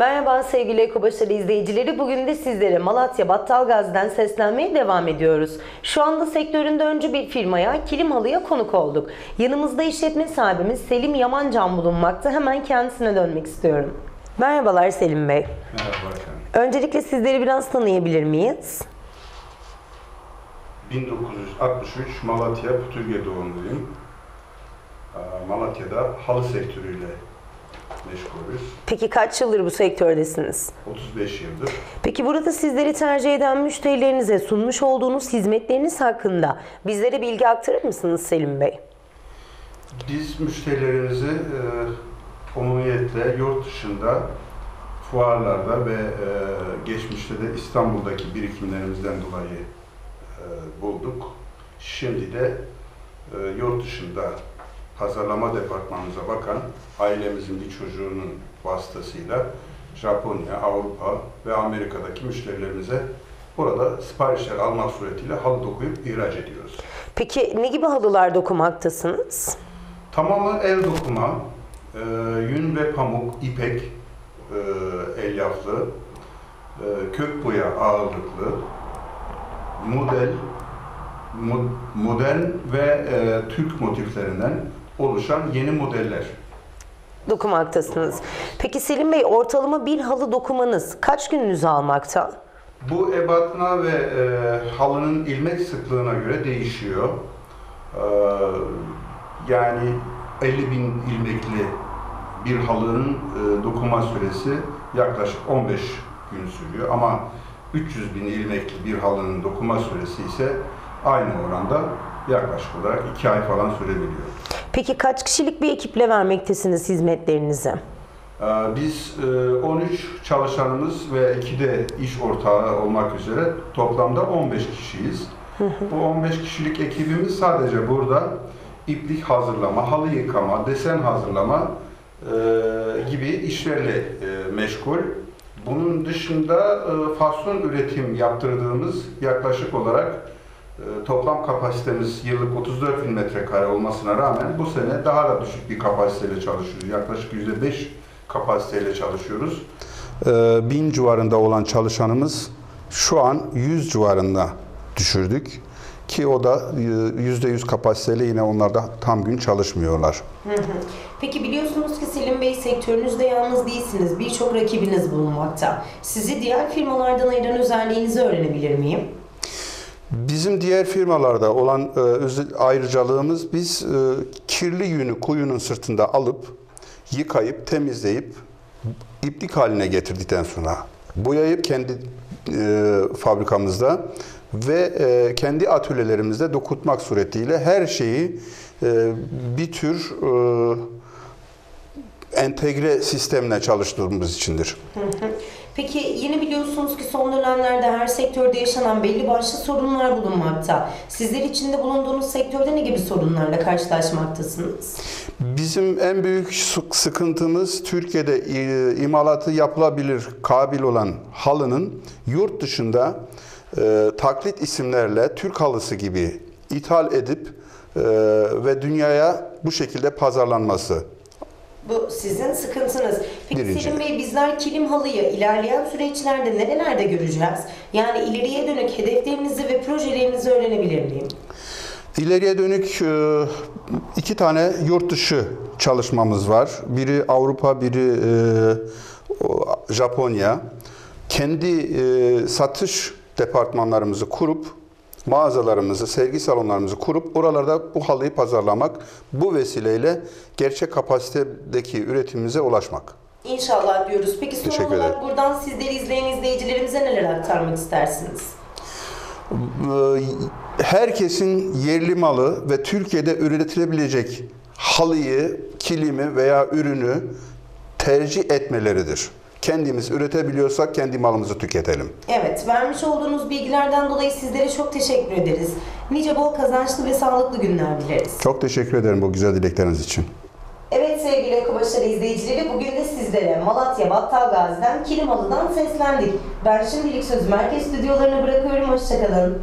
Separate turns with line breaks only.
Merhaba sevgili Ekobaşarı izleyicileri. Bugün de sizlere Malatya Battalgazi'den seslenmeye devam ediyoruz. Şu anda sektöründe öncü bir firmaya, Kilim Halı'ya konuk olduk. Yanımızda işletme sahibimiz Selim Yamancan bulunmakta. Hemen kendisine dönmek istiyorum. Merhabalar Selim Bey.
Merhaba efendim.
Öncelikle sizleri biraz tanıyabilir miyiz?
1963 Malatya Pütürge doğumluyum. Aa, Malatya'da halı sektörüyle meşgulüz.
Peki kaç yıldır bu sektördesiniz?
35 yıldır.
Peki burada sizleri tercih eden müşterilerinize sunmuş olduğunuz hizmetleriniz hakkında bizlere bilgi aktarır mısınız Selim Bey?
Biz müşterilerimizi e, umumiyetle yurt dışında fuarlarda ve e, geçmişte de İstanbul'daki birikimlerimizden dolayı e, bulduk. Şimdi de e, yurt dışında pazarlama departmanımıza bakan ailemizin bir çocuğunun vasıtasıyla Japonya, Avrupa ve Amerika'daki müşterilerimize burada siparişler almak suretiyle halı dokuyup ihraç ediyoruz.
Peki ne gibi halılar dokumaktasınız?
Tamamen el dokuma, e, yün ve pamuk, ipek, e, elyaflı, e, kök boya ağırlıklı, model, mo- modern ve e, Türk motiflerinden oluşan yeni modeller.
Dokumaktasınız. Peki Selim Bey ortalama bir halı dokumanız kaç gününüzü almakta?
Bu ebatına ve e, halının ilmek sıklığına göre değişiyor. E, yani 50 bin ilmekli bir halının e, dokuma süresi yaklaşık 15 gün sürüyor. Ama 300 bin ilmekli bir halının dokuma süresi ise aynı oranda yaklaşık olarak 2 ay falan sürebiliyor.
Peki kaç kişilik bir ekiple vermektesiniz hizmetlerinizi?
Ee, Biz e, 13 çalışanımız ve 2 de iş ortağı olmak üzere toplamda 15 kişiyiz. Bu 15 kişilik ekibimiz sadece burada iplik hazırlama, halı yıkama, desen hazırlama e, gibi işlerle e, meşgul. Bunun dışında e, fason üretim yaptırdığımız yaklaşık olarak e, toplam kapasitemiz yıllık 34 bin metrekare olmasına rağmen bu sene daha da düşük bir kapasiteyle çalışıyoruz. Yaklaşık %5 kapasiteyle çalışıyoruz. Ee, bin civarında olan çalışanımız şu an 100 civarında düşürdük. Ki o da e, %100 kapasiteyle yine onlar da tam gün çalışmıyorlar.
Peki biliyorsunuz ki Selim Bey sektörünüzde yalnız değilsiniz. Birçok rakibiniz bulunmakta. Sizi diğer firmalardan ayıran özelliğinizi öğrenebilir miyim?
Bizim diğer firmalarda olan e, ayrıcalığımız biz e, kirli yünü kuyunun sırtında alıp yıkayıp temizleyip iplik haline getirdikten sonra boyayıp kendi e, fabrikamızda ve e, kendi atölyelerimizde dokutmak suretiyle her şeyi e, bir tür e, entegre sistemle çalıştığımız içindir.
Peki yine biliyorsunuz ki son dönemlerde her sektörde yaşanan belli başlı sorunlar bulunmakta. Sizler içinde bulunduğunuz sektörde ne gibi sorunlarla karşılaşmaktasınız?
Bizim en büyük sık- sıkıntımız Türkiye'de e, imalatı yapılabilir kabil olan halının yurt dışında e, taklit isimlerle Türk halısı gibi ithal edip e, ve dünyaya bu şekilde pazarlanması.
Bu sizin sıkıntınız. Peki
Birinci.
Selim Bey bizler kilim halıyı ilerleyen süreçlerde nerelerde göreceğiz? Yani ileriye dönük hedeflerinizi ve projelerinizi öğrenebilir miyim?
İleriye dönük e, iki tane yurt dışı çalışmamız var. Biri Avrupa, biri e, Japonya. Kendi e, satış departmanlarımızı kurup, mağazalarımızı, sergi salonlarımızı kurup oralarda bu halıyı pazarlamak, bu vesileyle gerçek kapasitedeki üretimimize ulaşmak.
İnşallah diyoruz. Peki son
Teşekkür
olarak
ederim.
buradan sizleri izleyen izleyicilerimize neler aktarmak istersiniz?
Ee, herkesin yerli malı ve Türkiye'de üretilebilecek halıyı, kilimi veya ürünü tercih etmeleridir. Kendimiz üretebiliyorsak kendi malımızı tüketelim.
Evet, vermiş olduğunuz bilgilerden dolayı sizlere çok teşekkür ederiz. Nice bol kazançlı ve sağlıklı günler dileriz.
Çok teşekkür ederim bu güzel dilekleriniz için.
Evet sevgili Ekobaşarı izleyicileri bugün de sizlere Malatya Battalgazi'den Kilim Halı'dan seslendik. Ben şimdilik sözü merkez stüdyolarına bırakıyorum. Hoşçakalın.